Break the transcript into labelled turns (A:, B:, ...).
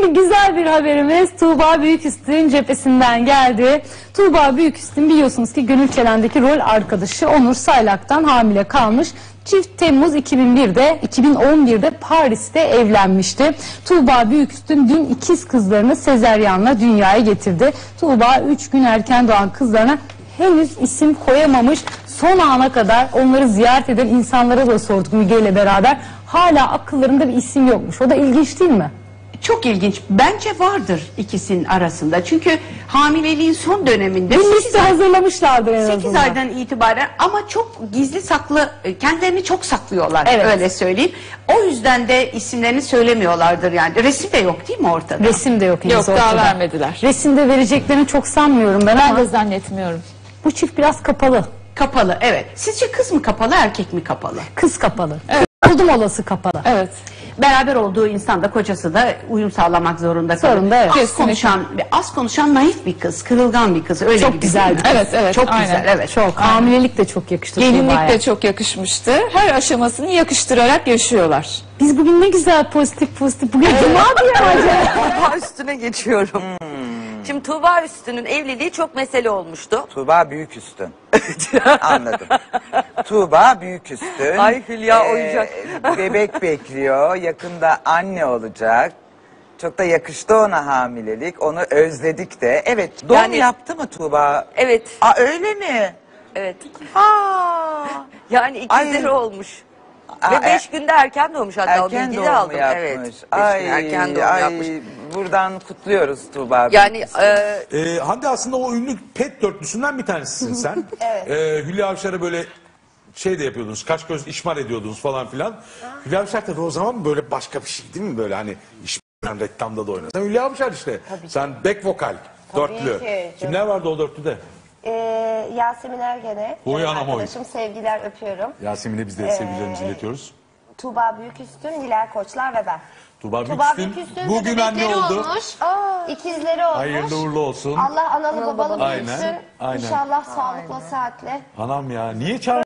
A: Şimdi güzel bir haberimiz Tuğba Büyüküstün cephesinden geldi. Tuğba Büyüküstün biliyorsunuz ki Gönül Çelen'deki rol arkadaşı Onur Saylak'tan hamile kalmış. Çift Temmuz 2001'de 2011'de Paris'te evlenmişti. Tuğba Büyüküstün dün ikiz kızlarını sezeryanla dünyaya getirdi. Tuğba 3 gün erken doğan kızlarına henüz isim koyamamış. Son ana kadar onları ziyaret eden insanlara da sorduk Müge ile beraber. Hala akıllarında bir isim yokmuş. O da ilginç değil mi?
B: Çok ilginç. Bence vardır ikisinin arasında. Çünkü hamileliğin son döneminde
A: Bir
B: 8
A: liste hazırlamışlardı en
B: 8
A: azından.
B: aydan itibaren ama çok gizli saklı kendilerini çok saklıyorlar
A: Evet.
B: öyle söyleyeyim. O yüzden de isimlerini söylemiyorlardır yani. Resim de yok değil mi ortada?
A: Resim de yok henüz
C: Yok daha
A: ortada.
C: vermediler.
A: Resimde vereceklerini çok sanmıyorum ben,
C: Ben
A: ama
C: de zannetmiyorum.
A: bu çift biraz kapalı.
B: Kapalı evet. Sizce kız mı kapalı erkek mi kapalı?
A: Kız kapalı. Oldum olası kapalı.
C: Evet.
B: Beraber olduğu insan da kocası da uyum sağlamak zorunda kalır.
A: Zorunda, evet.
B: Az
C: Kesinlikle.
B: konuşan, az konuşan naif bir kız, kırılgan bir kız. Öyle
A: Çok bir kız.
C: Evet, evet,
B: Çok
C: aynen.
B: güzel evet.
A: Çok. Hamilelik de çok yakıştı
C: Gelinlik de çok yakışmıştı. Her aşamasını yakıştırarak yaşıyorlar.
A: Biz bugün ne güzel pozitif pozitif. Bugün cuma diye acaba?
D: Üstüne geçiyorum. Şimdi Tuğba üstünün evliliği çok mesele olmuştu.
E: Tuğba Büyüküstün. Anladım. Tuğba Büyüküstün.
D: Ay Hülya oyuncak.
E: Bebek bekliyor. Yakında anne olacak. Çok da yakıştı ona hamilelik. Onu özledik de. Evet. Doğum
D: Yani-
E: yaptı mı Tuğba?
D: Evet,
E: Aa öyle mi?
D: evet.
E: Aa.
D: Yani ikizleri
E: Ay.
D: olmuş. Ve beş günde erken doğmuş hatta o
E: Erken
D: bilgiyi
E: doğum
D: de
E: mu
D: aldım.
E: yapmış?
D: Evet, beş
E: Ay,
D: gün erken doğum
E: ay,
D: yapmış.
E: Buradan kutluyoruz Tuğba.
D: Yani
E: Büyüküstün.
D: e,
F: Ee, Hande aslında o ünlü pet dörtlüsünden bir tanesisin sen. evet. Ee, Hülya Avşar'a böyle şey de yapıyordunuz, kaş göz işmar ediyordunuz falan filan. Hülya Avşar tabii o zaman böyle başka bir şey değil mi? Böyle hani işmar reklamda da oynadı. Sen Hülya Avşar işte. Sen back vokal, dörtlü.
G: ki.
F: Kimler vardı o dörtlüde?
G: Ee, Yasemin Ergen'e,
F: Oy
G: canım
F: anam oy.
G: arkadaşım sevgiler öpüyorum.
F: Yasemin'e biz de
G: Ee,
F: sevgilerimizi iletiyoruz.
G: Tuğba Büyüküstün, Hilal Koçlar ve ben.
F: Tuğba
G: Tuğba
F: Büyüküstün
G: Büyüküstün
F: bugün anne
G: bebekleri
F: oldu.
G: olmuş. İkizleri olmuş.
F: Hayırlı uğurlu olsun.
G: Allah analı babalı
F: Aynen,
G: büyütsün.
F: aynen.
G: İnşallah sağlıkla, saatle.
F: Anam ya niye çağır